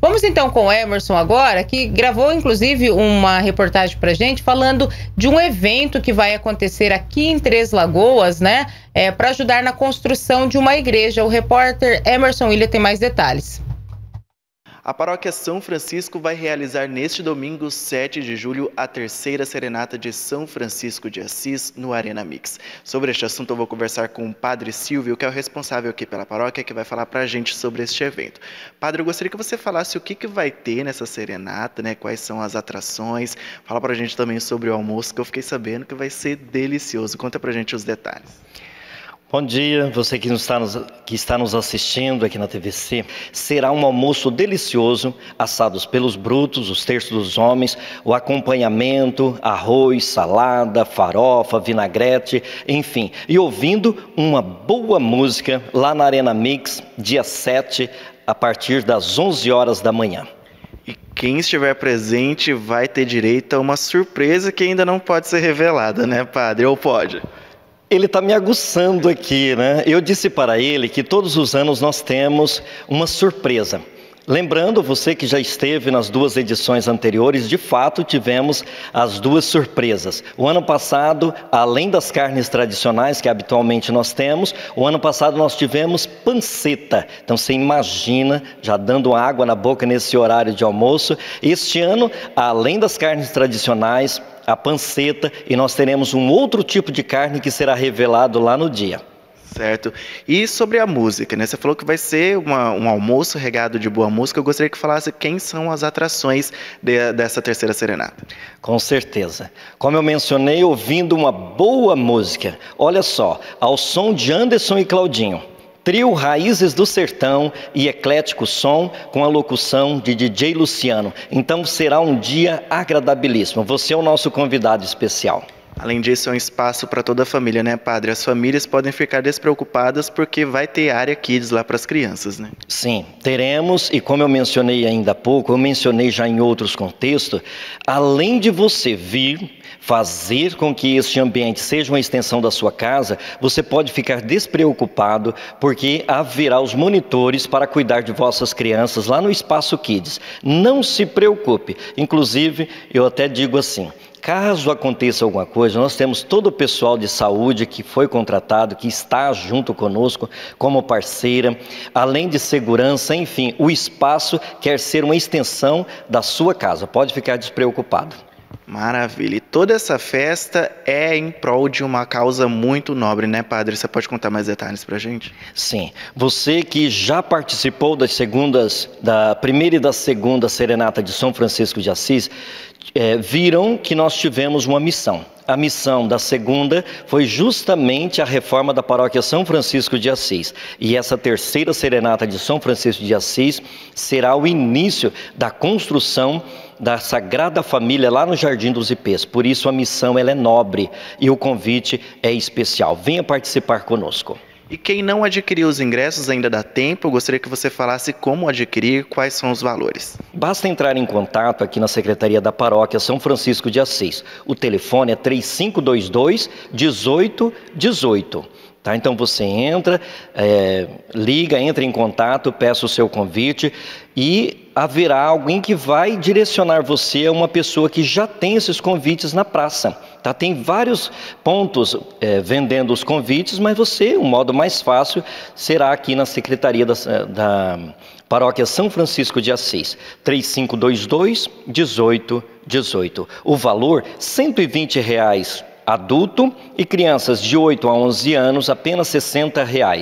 Vamos então com o Emerson agora, que gravou inclusive uma reportagem pra gente falando de um evento que vai acontecer aqui em Três Lagoas, né? É, para ajudar na construção de uma igreja. O repórter Emerson William tem mais detalhes. A paróquia São Francisco vai realizar neste domingo, 7 de julho, a terceira serenata de São Francisco de Assis no Arena Mix. Sobre este assunto, eu vou conversar com o Padre Silvio, que é o responsável aqui pela paróquia, que vai falar para a gente sobre este evento. Padre, eu gostaria que você falasse o que, que vai ter nessa serenata, né? quais são as atrações. Fala para a gente também sobre o almoço, que eu fiquei sabendo que vai ser delicioso. Conta para a gente os detalhes. Bom dia, você que está, nos, que está nos assistindo aqui na TVC. Será um almoço delicioso, assados pelos brutos, os terços dos homens, o acompanhamento, arroz, salada, farofa, vinagrete, enfim. E ouvindo uma boa música lá na Arena Mix, dia 7, a partir das 11 horas da manhã. E quem estiver presente vai ter direito a uma surpresa que ainda não pode ser revelada, né, padre? Ou pode? Ele está me aguçando aqui, né? Eu disse para ele que todos os anos nós temos uma surpresa. Lembrando, você que já esteve nas duas edições anteriores, de fato tivemos as duas surpresas. O ano passado, além das carnes tradicionais que habitualmente nós temos, o ano passado nós tivemos panceta. Então você imagina, já dando água na boca nesse horário de almoço. Este ano, além das carnes tradicionais, a panceta e nós teremos um outro tipo de carne que será revelado lá no dia. Certo. E sobre a música, né? Você falou que vai ser uma, um almoço regado de boa música. Eu gostaria que falasse quem são as atrações de, dessa terceira serenata. Com certeza. Como eu mencionei, ouvindo uma boa música. Olha só, ao som de Anderson e Claudinho. Trio Raízes do Sertão e Eclético Som com a locução de DJ Luciano. Então será um dia agradabilíssimo. Você é o nosso convidado especial. Além disso, é um espaço para toda a família, né, padre? As famílias podem ficar despreocupadas porque vai ter área kids lá para as crianças, né? Sim, teremos, e como eu mencionei ainda há pouco, eu mencionei já em outros contextos, além de você vir fazer com que este ambiente seja uma extensão da sua casa, você pode ficar despreocupado, porque haverá os monitores para cuidar de vossas crianças lá no Espaço Kids. Não se preocupe. Inclusive, eu até digo assim: Caso aconteça alguma coisa, nós temos todo o pessoal de saúde que foi contratado, que está junto conosco como parceira, além de segurança, enfim, o espaço quer ser uma extensão da sua casa. Pode ficar despreocupado. Maravilha. E toda essa festa é em prol de uma causa muito nobre, né, padre? Você pode contar mais detalhes pra gente? Sim. Você que já participou das segundas, da primeira e da segunda serenata de São Francisco de Assis, é, viram que nós tivemos uma missão. A missão da segunda foi justamente a reforma da paróquia São Francisco de Assis. E essa terceira serenata de São Francisco de Assis será o início da construção da Sagrada Família lá no Jardim dos Ipês. Por isso a missão ela é nobre e o convite é especial. Venha participar conosco. E quem não adquiriu os ingressos ainda dá tempo, eu gostaria que você falasse como adquirir, quais são os valores. Basta entrar em contato aqui na Secretaria da Paróquia São Francisco de Assis. O telefone é 3522 1818. Tá? Então você entra, é, liga, entra em contato, peça o seu convite e haverá alguém que vai direcionar você a uma pessoa que já tem esses convites na praça. Tá? Tem vários pontos é, vendendo os convites, mas você, o modo mais fácil será aqui na Secretaria da, da Paróquia São Francisco de Assis, 3522 1818. O valor, 120 reais adulto e crianças de 8 a 11 anos, apenas 60 reais.